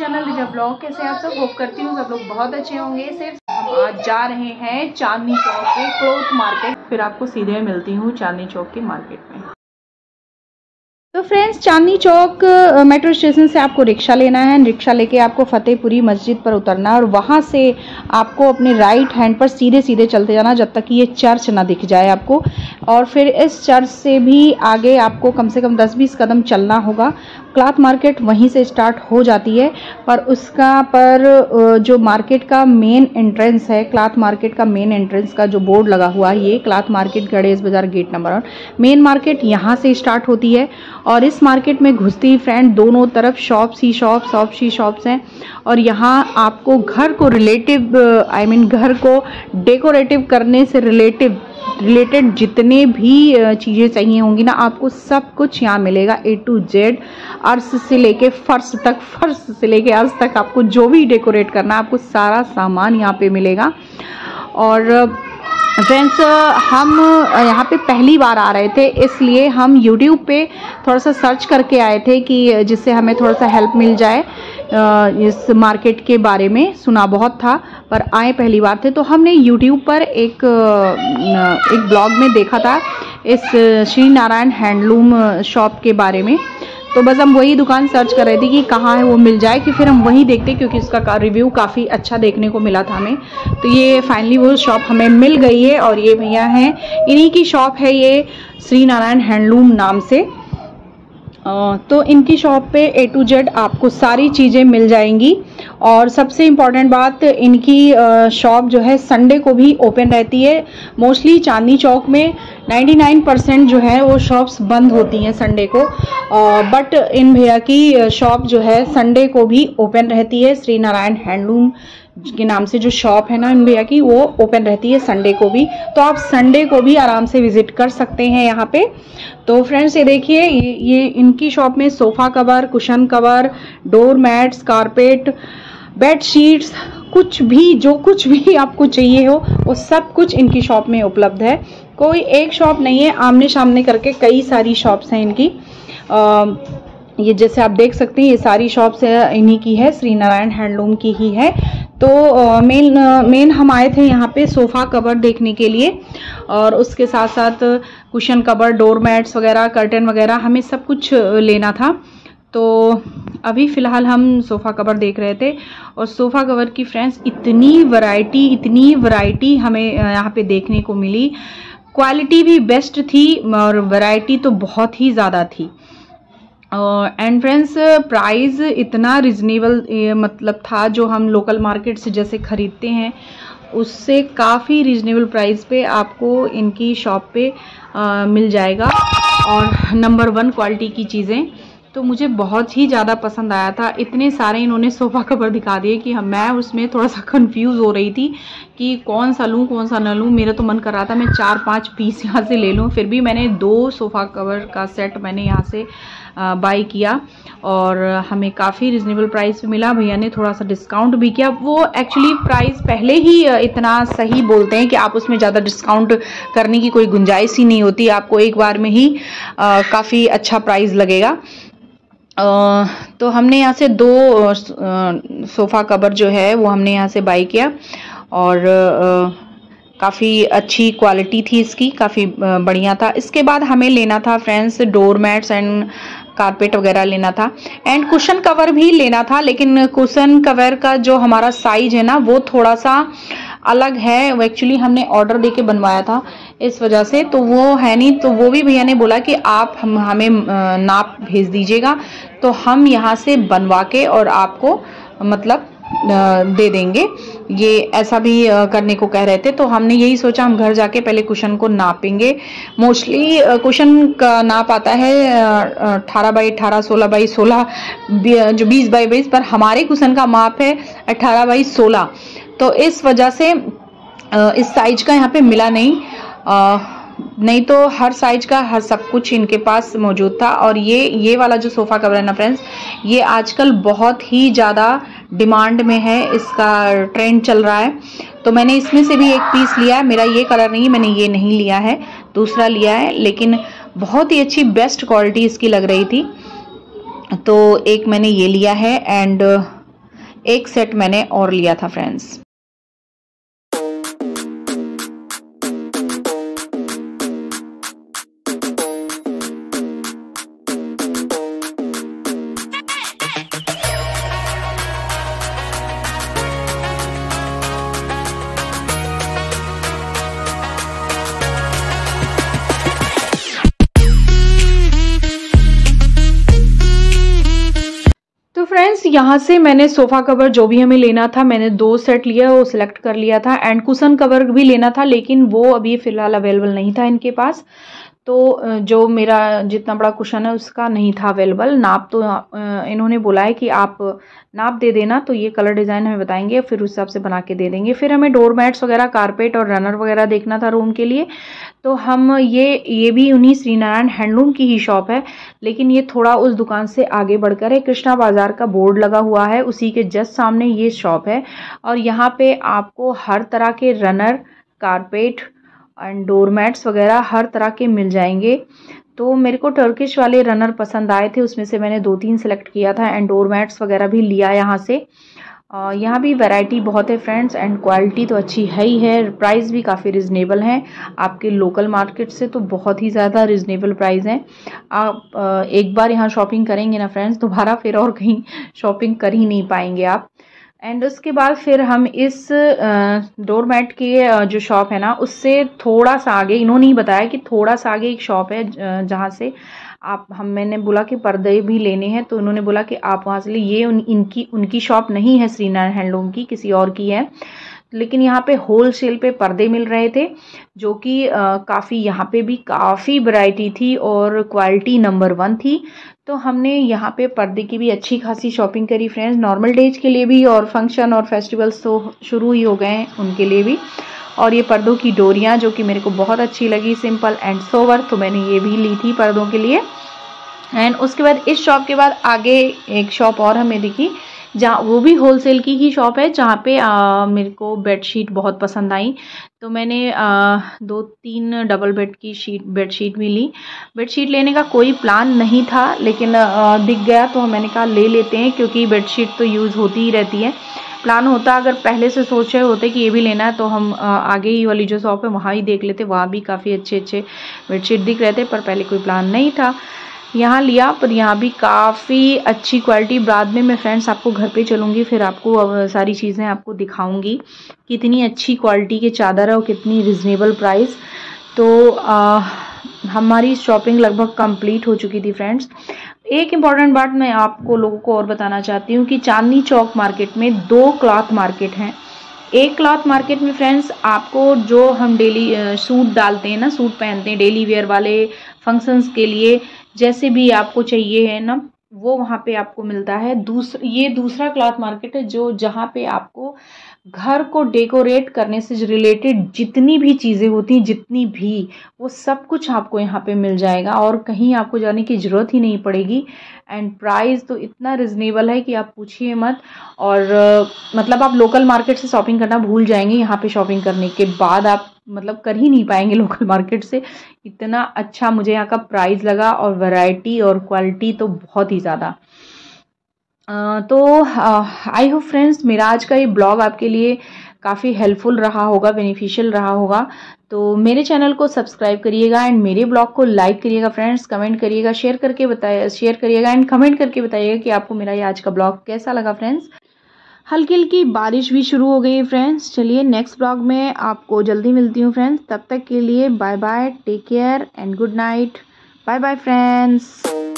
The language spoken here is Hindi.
चैनल रिजा ब्लॉग कैसे आप सब होप करती हूँ सब लोग बहुत अच्छे होंगे। सिर्फ़ हम आज जा रहे हैं चांदनी चौक के क्लोथ मार्केट फिर आपको सीधे मिलती हूँ चांदनी चौक के मार्केट में। तो friends Chandni Chowk metro station से आपको रिक्शा लेना है। रिक्शा लेके आपको फतेहपुरी मस्जिद पर उतरना है और वहाँ से आपको अपने राइट हैंड पर सीधे सीधे चलते जाना जब तक कि ये चर्च ना दिख जाए आपको। और फिर इस चर्च से भी आगे आपको कम से कम 10-20 कदम चलना होगा। क्लाथ मार्केट वहीं से स्टार्ट हो जाती है पर उसका पर जो मार्केट का मेन एंट्रेंस है, क्लाथ मार्केट का मेन एंट्रेंस का जो बोर्ड लगा हुआ है, ये cloth market Ganesh Bazar gate number one. Main market यहाँ से स्टार्ट होती है और इस मार्केट में घुसती फ्रेंड दोनों तरफ़ शॉप्स ही शॉप शॉप्स ही शॉप्स हैं और यहाँ आपको घर को रिलेटिव आई मीन घर को डेकोरेटिव करने से रिलेटिव रिलेटेड जितने भी चीज़ें चाहिए होंगी ना, आपको सब कुछ यहाँ मिलेगा ए टू जेड अर्श से लेके फर्श तक, फर्श से लेके अर्श तक आपको जो भी डेकोरेट करना है, आपको सारा सामान यहाँ पे मिलेगा। और फ्रेंड्स हम यहाँ पे पहली बार आ रहे थे, इसलिए हम YouTube पे थोड़ा सा सर्च करके आए थे कि जिससे हमें थोड़ा सा हेल्प मिल जाए। इस मार्केट के बारे में सुना बहुत था, पर आए पहली बार थे तो हमने यूट्यूब पर एक एक ब्लॉग में देखा था, इस श्री नारायण हैंडलूम शॉप के बारे में। तो बस हम वही दुकान सर्च कर रहे थे कि कहाँ है वो मिल जाए, कि फिर हम वही देखते, क्योंकि उसका रिव्यू काफ़ी अच्छा देखने को मिला था हमें। तो ये फाइनली वो शॉप हमें मिल गई है, और ये भैया हैं, इन्हीं की शॉप है ये श्री नारायण हैंडलूम नाम से। तो इनकी शॉप पे ए टू जेड आपको सारी चीज़ें मिल जाएँगी। और सबसे इंपॉर्टेंट बात, इनकी शॉप जो है संडे को भी ओपन रहती है। मोस्टली चांदनी चौक में 99 परसेंट जो है वो शॉप्स बंद होती हैं संडे को। बट इन भैया की शॉप जो है संडे को भी ओपन रहती है। श्री नारायण हैंडलूम के नाम से जो शॉप है ना इन भैया की वो ओपन रहती है संडे को भी। तो आप संडे को भी आराम से विज़िट कर सकते हैं यहाँ पे। तो फ्रेंड्स ये देखिए ये, ये इनकी शॉप में sofa cover cushion cover door mats carpet bed sheets कुछ भी जो कुछ भी आपको चाहिए हो वो सब कुछ इनकी शॉप में उपलब्ध है। कोई एक शॉप नहीं है आमने सामने करके कई सारी शॉप्स हैं इनकी। आ, ये जैसे आप देख सकते हैं ये सारी शॉप्स इन्हीं की है श्री नारायण हैंडलूम की ही है। तो मेन मेन हम आए थे यहाँ पे सोफ़ा कवर देखने के लिए और उसके साथ साथ कुशन कवर डोर मैट्स वगैरह कर्टन वगैरह हमें सब कुछ लेना था। तो अभी फ़िलहाल हम सोफ़ा कवर देख रहे थे और सोफ़ा कवर की फ्रेंड्स इतनी वैरायटी इतनी वैरायटी हमें यहाँ पे देखने को मिली। क्वालिटी भी बेस्ट थी और वैरायटी तो बहुत ही ज़्यादा थी। एंड फ्रेंड्स प्राइस इतना रिजनेबल मतलब था जो हम लोकल मार्केट से जैसे ख़रीदते हैं उससे काफ़ी रिजनेबल प्राइस पे आपको इनकी शॉप पे आ, मिल जाएगा। और नंबर वन क्वालिटी की चीज़ें तो मुझे बहुत ही ज़्यादा पसंद आया था। इतने सारे इन्होंने सोफ़ा कवर दिखा दिए कि मैं उसमें थोड़ा सा कंफ्यूज हो रही थी कि कौन सा लूँ, कौन सा न लूँ। मेरा तो मन कर रहा था मैं चार पाँच पीस यहाँ से ले लूँ। फिर भी मैंने दो सोफ़ा कवर का सेट मैंने यहाँ से बाई किया और हमें काफ़ी रिजनेबल प्राइस पे मिला। भैया ने थोड़ा सा डिस्काउंट भी किया। वो एक्चुअली प्राइस पहले ही इतना सही बोलते हैं कि आप उसमें ज़्यादा डिस्काउंट करने की कोई गुंजाइश ही नहीं होती। आपको एक बार में ही काफ़ी अच्छा प्राइस लगेगा। तो हमने यहाँ से दो सोफ़ा कवर जो है, वो हमने यहाँ से बाई किया। और काफ़ी अच्छी क्वालिटी थी इसकी, काफ़ी बढ़िया था। इसके बाद हमें लेना था friends door mats and carpet वगैरह लेना था। एंड कुशन कवर भी लेना था, लेकिन कुशन कवर का जो हमारा साइज़ है ना, वो थोड़ा सा अलग है। वो एक्चुअली हमने ऑर्डर दे के बनवाया था। इस वजह से तो वो है नहीं तो वो भी भैया ने बोला कि आप हम, हमें नाप भेज दीजिएगा। तो हम यहाँ से बनवा के और आपको मतलब दे देंगे। ये ऐसा भी करने को कह रहे थे। तो हमने यही सोचा, हम घर जाके पहले कुशन को नापेंगे। मोस्टली कुशन का नाप आता है अठारह बाई अठारह, सोलह बाई सोलह जो बीस बाई बीस, पर हमारे कुशन का माप है अठारह बाई सोलह। तो इस वजह से इस साइज़ का यहाँ पे मिला नहीं। नहीं तो हर साइज़ का हर सब कुछ इनके पास मौजूद था। और ये ये वाला जो सोफ़ा कवर है ना फ्रेंड्स ये आजकल बहुत ही ज़्यादा डिमांड में है। इसका ट्रेंड चल रहा है। तो मैंने इसमें से भी एक पीस लिया है। मेरा ये कलर नहीं मैंने ये नहीं लिया है। दूसरा लिया है, लेकिन बहुत ही अच्छी बेस्ट क्वालिटी इसकी लग रही थी। तो एक मैंने ये लिया है एंड एक सेट मैंने और लिया था फ्रेंड्स यहाँ से मैंने सोफ़ा कवर जो भी हमें लेना था, मैंने दो सेट लिया, वो सिलेक्ट कर लिया था एंड कुसन कवर भी लेना था, लेकिन वो अभी फ़िलहाल अवेलेबल नहीं था इनके पास। तो जो मेरा जितना बड़ा कुशन है उसका नहीं था अवेलेबल नाप तो इन्होंने बोला है कि आप नाप दे देना तो ये कलर डिज़ाइन हमें बताएँगे, फिर उस हिसाब से बना के दे देंगे। फिर हमें डोर मैट्स वगैरह कारपेट और रनर वगैरह देखना था रूम के लिए। तो हम ये ये भी उन्हीं श्रीनारायण हैंडलूम की ही शॉप है, लेकिन ये थोड़ा उस दुकान से आगे बढ़कर है। कृष्णा बाज़ार का बोर्ड लगा हुआ है, उसी के जस्ट सामने ये शॉप है। और यहाँ पे आपको हर तरह के runner carpet and door mats वगैरह हर तरह के मिल जाएँगे। तो मेरे को टर्किश वाले रनर पसंद आए थे, उसमें से मैंने दो तीन सेलेक्ट किया था एंड डोर मैट्स वगैरह भी लिया यहाँ से। यहाँ भी वैरायटी बहुत है फ्रेंड्स एंड क्वालिटी तो अच्छी है ही है प्राइस भी काफ़ी रिजनेबल हैं। आपके लोकल मार्केट से तो बहुत ही ज़्यादा रिजनेबल प्राइस हैं। आप एक बार यहाँ शॉपिंग करेंगे ना फ्रेंड्स दोबारा फिर और कहीं शॉपिंग कर ही नहीं पाएँगे आप। एंड उसके बाद फिर हम इस डोर मैट की जो शॉप है ना उससे थोड़ा सा आगे इन्होंने ही बताया कि थोड़ा सा आगे एक शॉप है जहाँ से आप हम मैंने बोला कि पर्दे भी लेने हैं तो उन्होंने बोला कि आप वहाँ से ले ये उन, इनकी उनकी शॉप नहीं है श्रीनारायण हैंडलूम की किसी और की है। लेकिन यहाँ पे होल सेल पे पर्दे मिल रहे थे, जो कि काफ़ी यहाँ पे भी काफ़ी वैरायटी थी और क्वालिटी नंबर वन थी। तो हमने यहाँ पे पर्दे की भी अच्छी खासी शॉपिंग करी फ्रेंड्स नॉर्मल डेज़ के लिए भी और फ़ंक्शन और फेस्टिवल्स तो शुरू ही हो गए हैं उनके लिए भी। और ये पर्दों की डोरियाँ, जो कि मेरे को बहुत अच्छी लगी सिंपल एंड सोवर तो मैंने ये भी ली थी पर्दों के लिए। एंड उसके बाद, इस शॉप के बाद आगे एक शॉप और हमें दिखी। जहाँ वो भी होलसेल की ही शॉप है जहाँ पे आ, मेरे को बेडशीट बहुत पसंद आई। तो मैंने आ, दो तीन डबल बेड की शीट बेडशीट भी ली। बेडशीट लेने का कोई प्लान नहीं था लेकिन आ, दिख गया तो मैंने कहा ले लेते हैं क्योंकि बेडशीट तो यूज़ होती ही रहती है। प्लान होता अगर पहले से सोचे होते कि ये भी लेना है तो हम आगे ही वाली जो शॉप है वहाँ ही देख लेते वहाँ भी काफ़ी अच्छे अच्छे बेडशीट दिख रहे थे पर पहले कोई प्लान नहीं था। यहाँ लिया पर यहाँ भी काफ़ी अच्छी क्वालिटी बाद में मैं फ्रेंड्स आपको घर पे चलूँगी फिर आपको सारी चीज़ें आपको दिखाऊँगी कितनी अच्छी क्वालिटी के चादर है और कितनी रिजनेबल प्राइस तो आ, हमारी शॉपिंग लगभग कंप्लीट हो चुकी थी फ्रेंड्स एक इंपॉर्टेंट बात मैं आपको लोगों को और बताना चाहती हूँ कि चांदनी चौक मार्केट में दो क्लॉथ मार्केट हैं। एक क्लॉथ मार्केट में फ्रेंड्स आपको जो हम डेली सूट डालते हैं ना सूट पहनते हैं डेली वेयर वाले फ़ंक्शंस के लिए जैसे भी आपको चाहिए है ना, वो वहाँ पे आपको मिलता है। दूसरा ये दूसरा क्लॉथ मार्केट है जो जहाँ पे आपको घर को डेकोरेट करने से रिलेटेड जितनी भी चीज़ें होती हैं, जितनी भी, वो सब कुछ आपको यहाँ पे मिल जाएगा और कहीं आपको जाने की ज़रूरत ही नहीं पड़ेगी। एंड प्राइस तो इतना रिजनेबल है कि आप पूछिए मत। और मतलब आप लोकल मार्केट से शॉपिंग करना भूल जाएँगे यहाँ पे शॉपिंग करने के बाद आप मतलब कर ही नहीं पाएँगे लोकल मार्केट से। इतना अच्छा मुझे यहाँ का प्राइस लगा और वैरायटी और क्वालिटी तो बहुत ही ज़्यादा। तो आई होप फ्रेंड्स मेरा आज का ये ब्लॉग आपके लिए काफ़ी हेल्पफुल रहा होगा बेनिफिशियल रहा होगा। तो मेरे चैनल को सब्सक्राइब करिएगा एंड मेरे ब्लॉग को लाइक करिएगा फ्रेंड्स कमेंट करिएगा शेयर करके बताइए शेयर करिएगा एंड कमेंट करके बताइएगा कि आपको मेरा ये आज का ब्लॉग कैसा लगा फ्रेंड्स हल्की हल्की बारिश भी शुरू हो गई है फ्रेंड्स चलिए नेक्स्ट ब्लॉग में आपको जल्दी मिलती हूँ फ्रेंड्स तब तक के लिए bye bye take care and good night bye bye friends